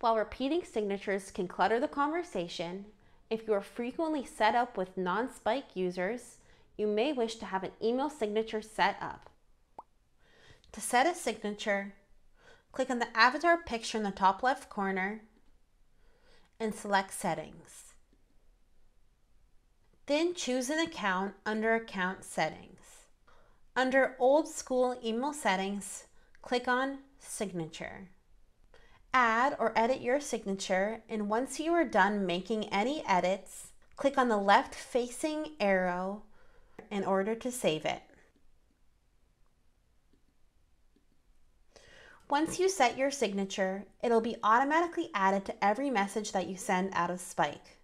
While repeating signatures can clutter the conversation, if you are frequently set up with non Spike users, you may wish to have an email signature set up. To set a signature, click on the avatar picture in the top left corner and select Settings. Then choose an account under Account Settings. Under Old School Email Settings, click on Signature. Add or edit your signature, and once you are done making any edits, click on the left facing arrow in order to save it. Once you set your signature, it'll be automatically added to every message that you send out of Spike.